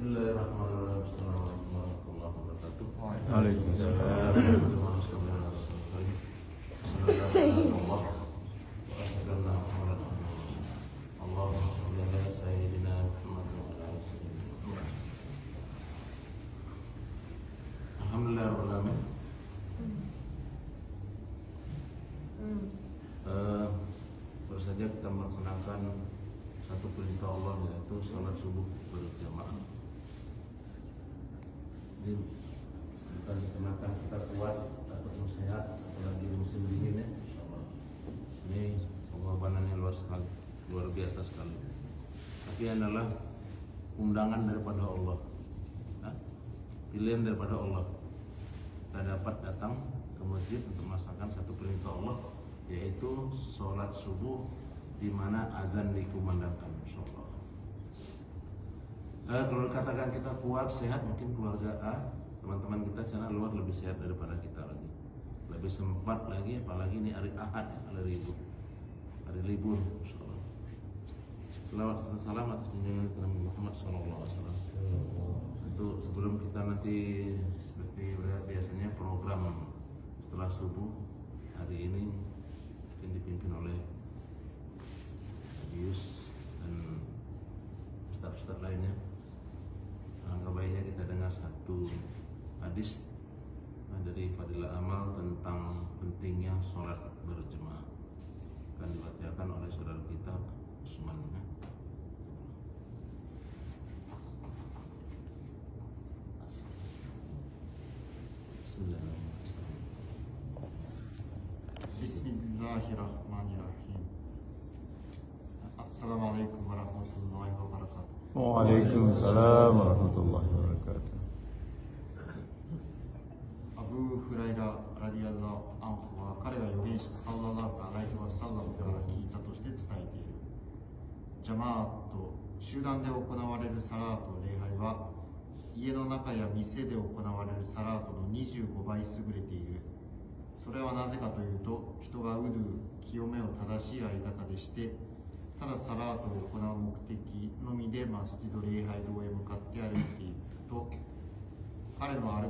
Bismillahirrahmanirrahim. Assalamualaikum warahmatullahi wabarakatuh. Waalaikumsalam. Alhamdulillah. Eh, kita melaksanakan satu perintah Allah yaitu salat subuh berjamaah. Jadi bukan dikenakan kita kuat dapat sehat apalagi musim dingin ya. Ini pengorbanannya luar sekali, luar biasa sekali. Tapi adalah undangan daripada Allah, Hah? pilihan daripada Allah. Kita dapat datang ke masjid untuk melaksanakan satu perintah Allah yaitu sholat subuh di mana azan dikumandangkan insyaallah. Eh, kalau dikatakan kita kuat sehat mungkin keluarga A teman-teman kita sana luar lebih sehat daripada kita lagi lebih sempat lagi apalagi ini hari Ahad hari libur hari libur insyaallah. Selawat serta salam atas junjungan Nabi Muhammad SAW. Itu sebelum kita nanti seperti biasanya program setelah subuh hari ini yang dipimpin oleh Yus dan ustaz-ustaz lainnya. Alangkah baiknya kita dengar satu hadis dari Fadilah Amal tentang pentingnya sholat berjemaah akan dibacakan oleh saudara kita Usman. ya. Bismillahirrahmanirrahim. Bismillahirrahmanirrahim. Assalamualaikum warahmatullahi wabarakatuh. Waalaikumsalam warahmatullahi wabarakatuh. ディアラ・アンフは彼が預言者サッララーライヒ・ワッサッラムから聞いたとして伝えている。ジャマーと集団で行われるサラート礼拝は家の中や店で行われるサラートの25倍優れている。それはなぜかというと人がウドゥ清めを正しいやり方でしてただサラートを行う目的のみでマスジド礼拝堂へ向かって歩いていくと彼の歩